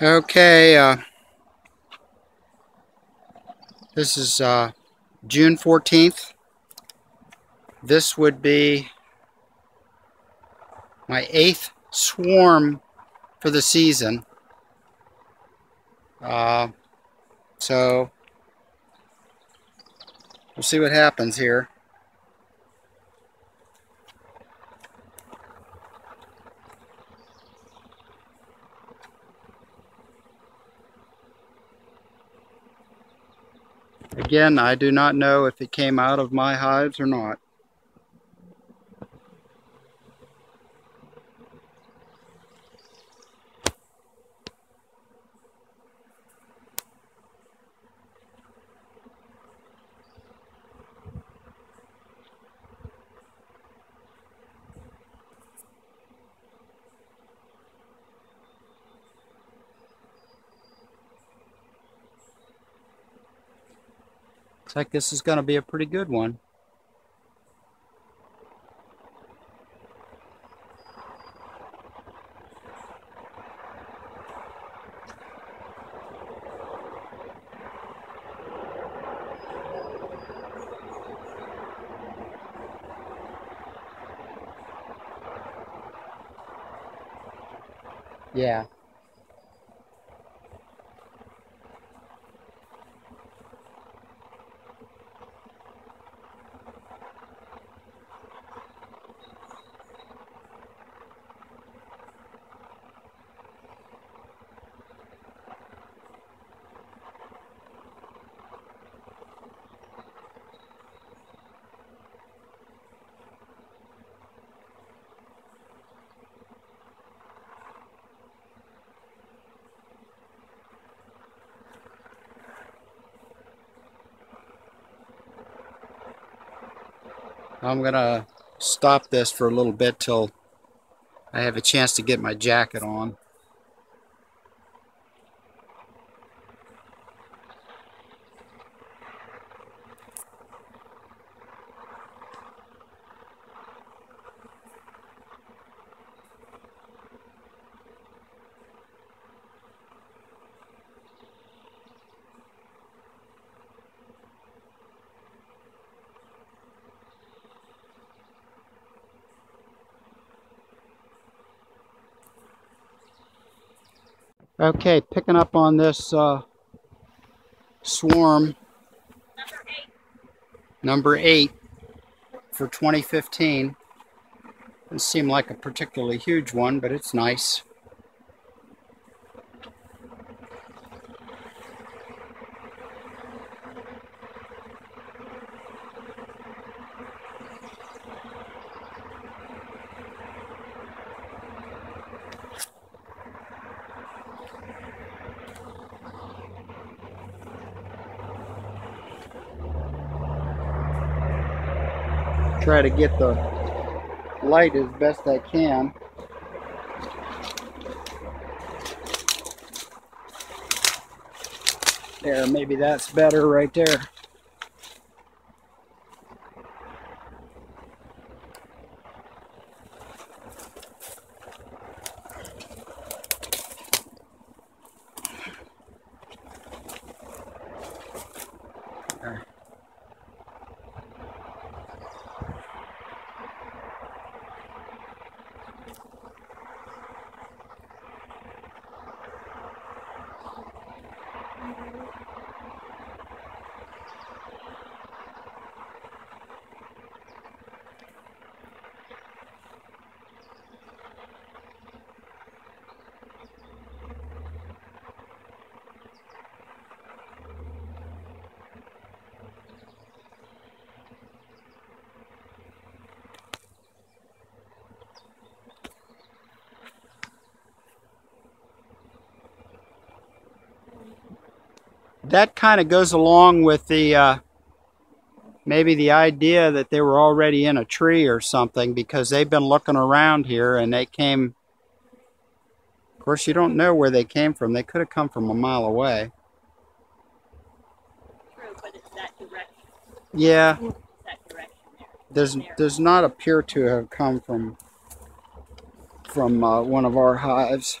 Okay, uh, this is uh, June 14th. This would be my eighth swarm for the season. Uh, so, we'll see what happens here. Again, I do not know if it came out of my hives or not. Looks like this is going to be a pretty good one. Yeah. I'm gonna stop this for a little bit till I have a chance to get my jacket on. Okay, picking up on this uh, swarm Number eight. for 2015. Doesn't seem like a particularly huge one, but it's nice. Try to get the light as best I can. There, maybe that's better right there. There. That kind of goes along with the uh, maybe the idea that they were already in a tree or something because they've been looking around here and they came of course you don't know where they came from they could have come from a mile away True, but it's that direction. yeah It's that direction there. does There. does not appear to have come from from uh, one of our hives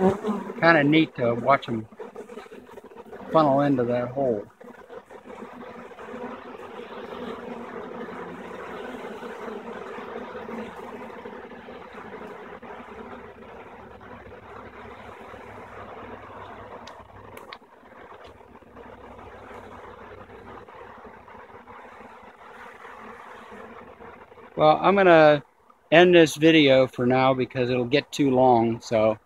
Kind of neat to watch them funnel into that hole. Well, I'm going to end this video for now because it'll get too long. So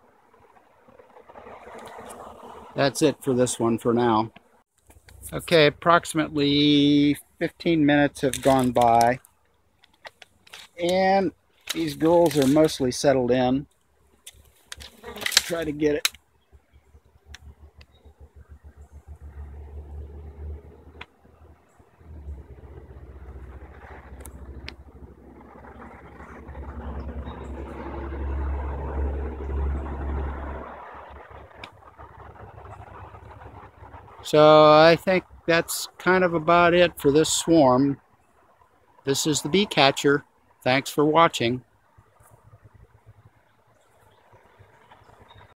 that's it for this one for now. Okay, approximately 15 minutes have gone by. And these girls are mostly settled in. Try to get it So I think that's kind of about it for this swarm. This is the bee catcher. Thanks for watching.